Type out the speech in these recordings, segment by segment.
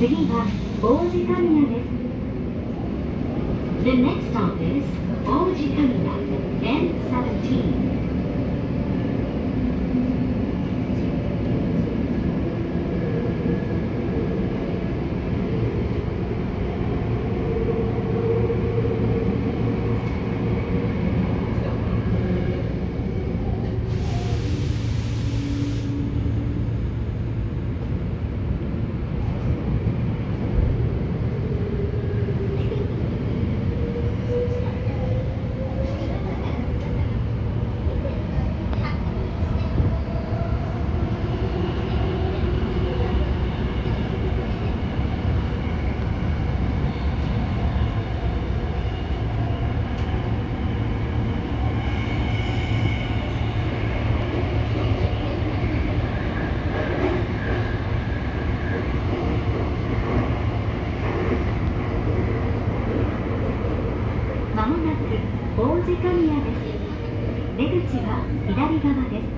次は王子神谷です The next stop is 王子神谷 N17 出口は左側です。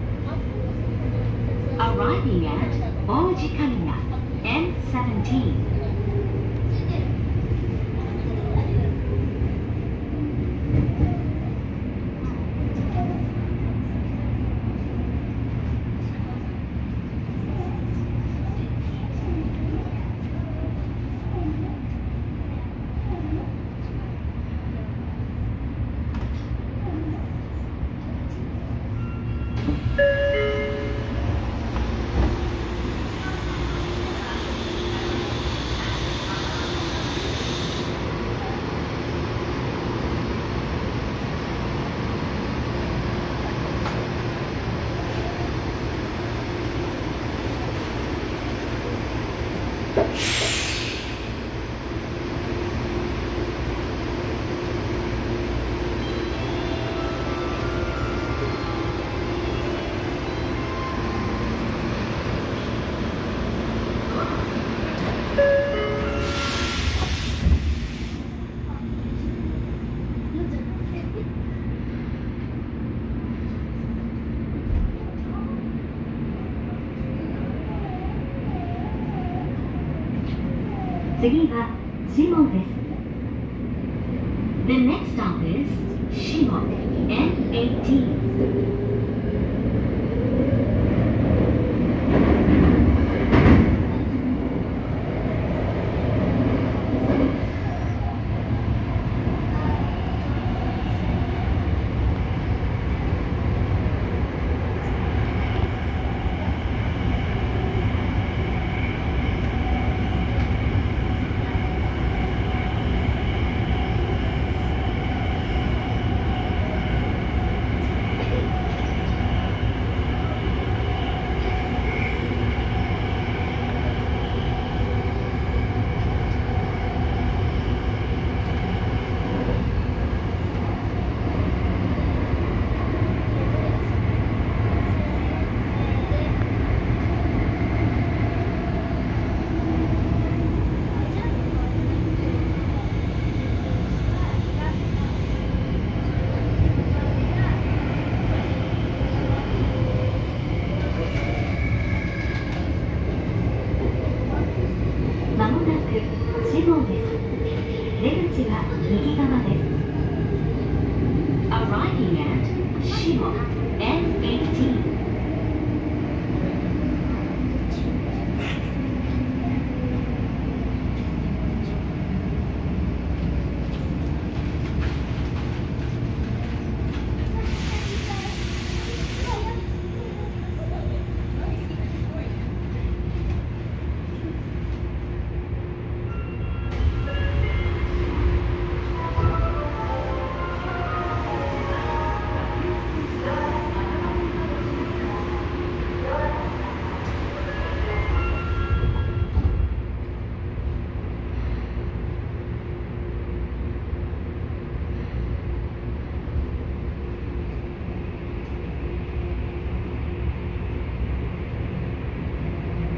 Arriving at Ojikamiya M17 次は下です The next stop is 下 N18 号です。出口は右側です。Arriving at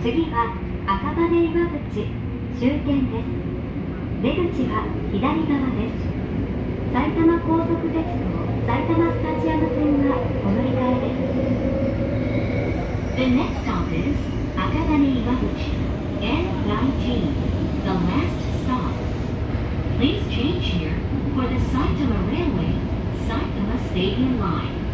次は赤羽岩淵終点です出口は左側です埼玉高速鉄道埼玉スタジアム線がお乗り換えです The next stop is 赤羽岩淵 N19, the last stop. Please change here for the Saitama Railway, Saitama Stadium Line.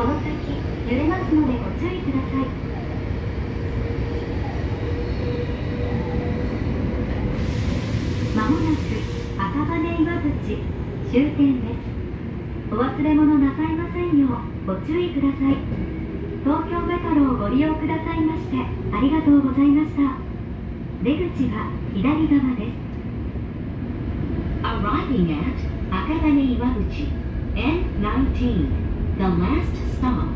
この先揺れますのでご注意くださいまもなく赤羽岩淵終点です。お忘れ物なさいませんようご注意ください。東京メトロをご利用くださいましてありがとうございました。出口は左側です。Arriving at 赤羽岩淵 N19 The last stop.